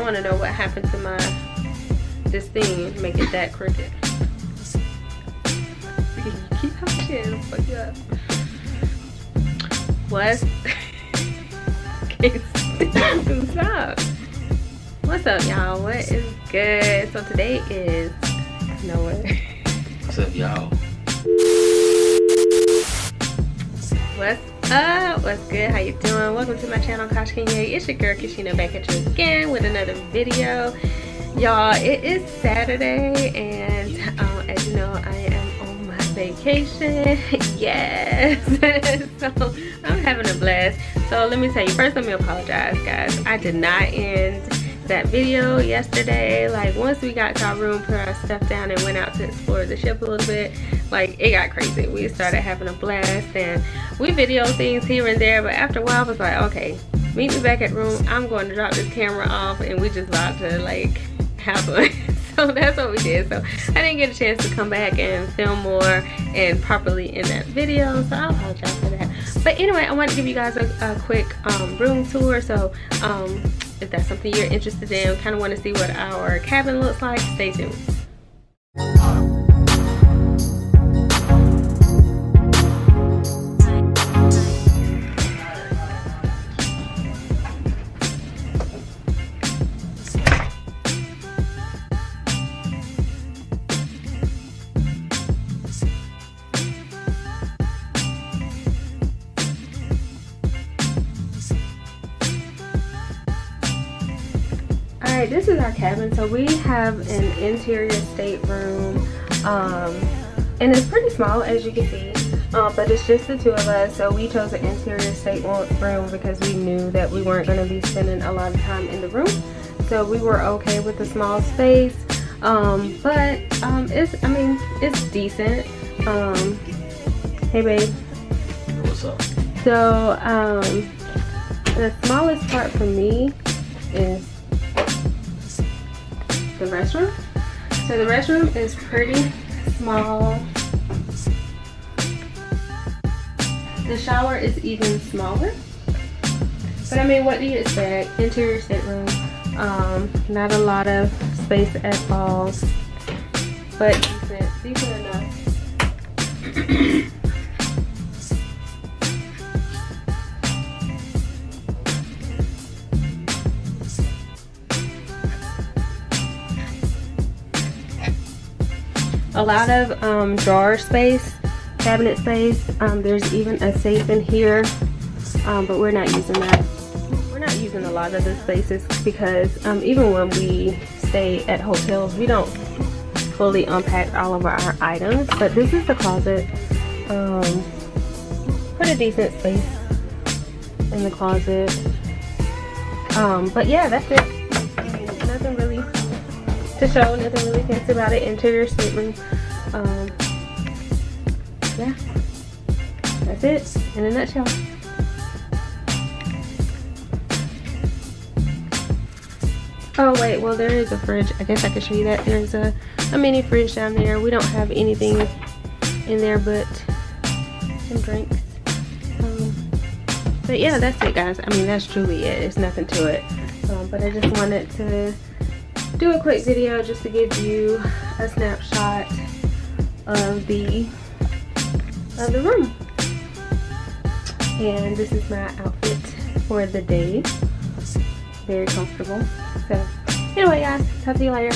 I want to know what happened to my this thing make it that crooked. Keep talking, fuck you up. What's stop? What's up, y'all? What is good? So today is Noah. What's up, y'all? Up? What's good? How you doing? Welcome to my channel, Kosh Kenye. It's your girl Kashina back at you again with another video. Y'all, it is Saturday and um, as you know, I am on my vacation. yes. so I'm having a blast. So let me tell you, first let me apologize, guys. I did not end that video yesterday. Like once we got to our room put our stuff down and went out to explore the ship a little bit like it got crazy. We started having a blast and we video things here and there but after a while I was like okay meet me back at room. I'm going to drop this camera off and we just about to like have fun. So that's what we did. So I didn't get a chance to come back and film more and properly in that video so I apologize for that. But anyway I want to give you guys a, a quick um, room tour. So um, if that's something you're interested in kind of want to see what our cabin looks like stay tuned right this is our cabin. So we have an interior stateroom um, and it's pretty small as you can see. Uh, but it's just the two of us so we chose an interior stateroom because we knew that we weren't going to be spending a lot of time in the room. So we were okay with the small space um, but um, it's I mean it's decent. Um, hey babe. What's up? So um, the smallest part for me is the restroom. So the restroom is pretty small. The shower is even smaller. But I mean, what do you expect? Interior stateroom. Um, not a lot of space at all. But decent, decent enough. a lot of um, drawer space, cabinet space. Um, there's even a safe in here, um, but we're not using that. We're not using a lot of the spaces because um, even when we stay at hotels, we don't fully unpack all of our items. But this is the closet. Um, a decent space in the closet. Um, but yeah, that's it to show. Nothing really fancy about it. Interior stateroom. Um, yeah, that's it in a nutshell. Oh wait, well there is a fridge. I guess I could show you that. There's a, a mini fridge down there. We don't have anything in there but some drinks. Um, but yeah, that's it guys. I mean, that's truly it. It's nothing to it. Um, but I just wanted to do a quick video just to give you a snapshot of the of the room. And this is my outfit for the day. Very comfortable. So anyway guys talk to you later